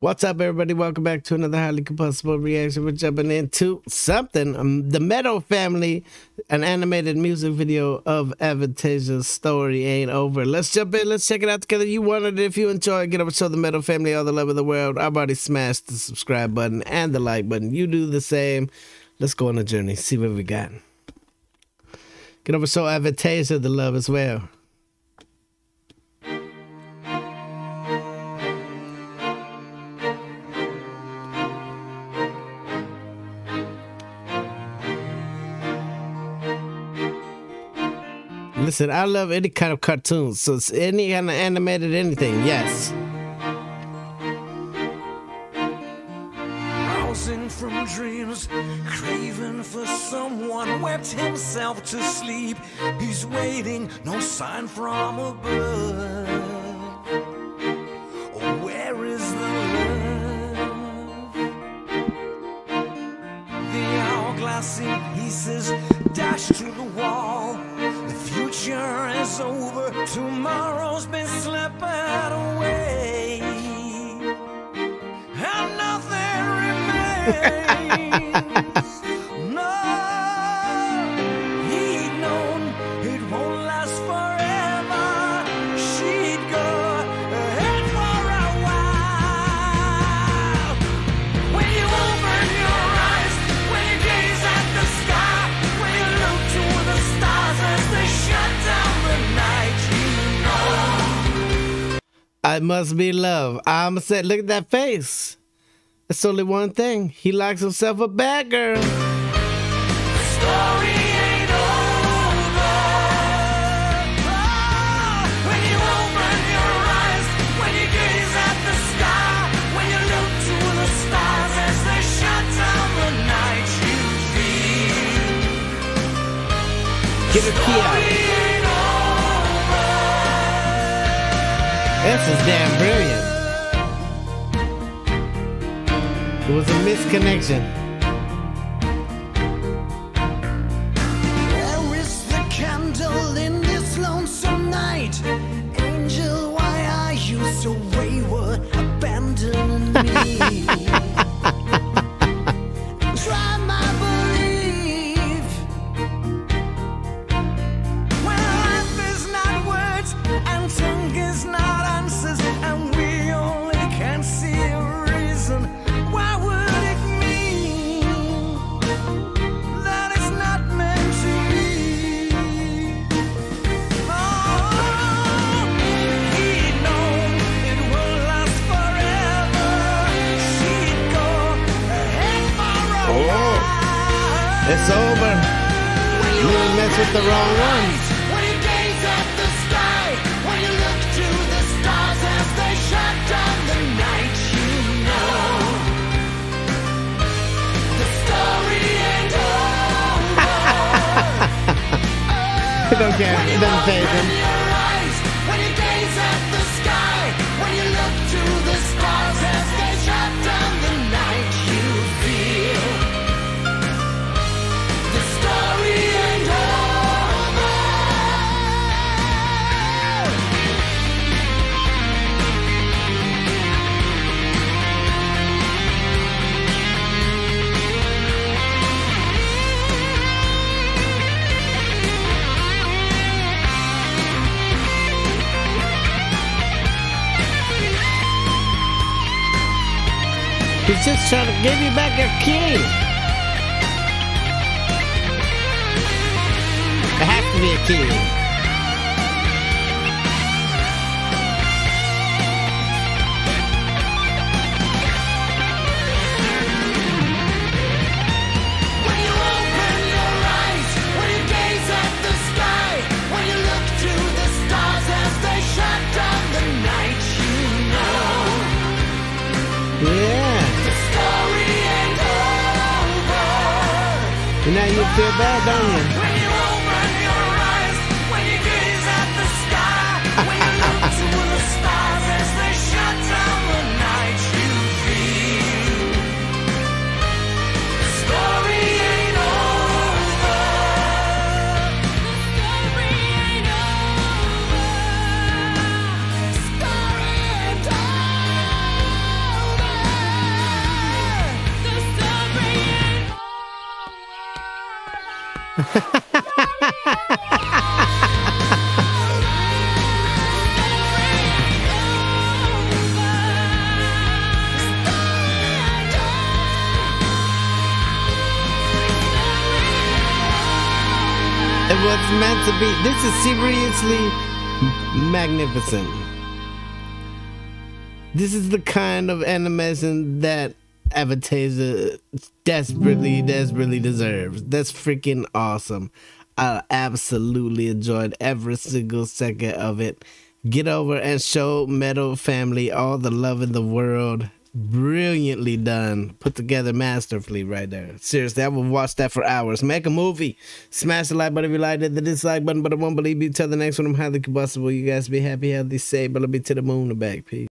What's up, everybody? Welcome back to another highly combustible reaction. We're jumping into something. Um, the Metal Family, an animated music video of Avantasia's story ain't over. Let's jump in. Let's check it out together. You wanted it. If you enjoy get over to the Metal Family, all the love of the world. I've already smashed the subscribe button and the like button. You do the same. Let's go on a journey. See what we got. Get over to Avantasia the love as well. Listen, I love any kind of cartoons. So it's any kind of animated anything, yes. Rousing from dreams, craving for someone, wept himself to sleep. He's waiting, no sign from above. In pieces, dashed to the wall. Over, tomorrow's been slipping away. And nothing remains. I must be love. I'm said, look at that face. It's only one thing. He likes himself a bad girl. Story ain't over. This is damn brilliant. It was a misconnection. It's over. You messed with the wrong one. When you gaze at the sky, when you look to the stars as they shut down the night, you know the story ain't over. It don't care. It doesn't phase him. He's just trying to give you back your key. There has to be a key. And now you feel bad, don't you? It was meant to be. This is seriously magnificent. This is the kind of animation that Avatar desperately, desperately deserves. That's freaking awesome. I absolutely enjoyed every single second of it. Get over and show Metal Family all the love in the world. Brilliantly done. Put together masterfully right there. Seriously, I will watch that for hours. Make a movie. Smash the like button if you liked it. The dislike button, but I won't believe you. Till the next one, I'm highly combustible. You guys be happy, healthy, safe, but I'll be to the moon and back. Peace.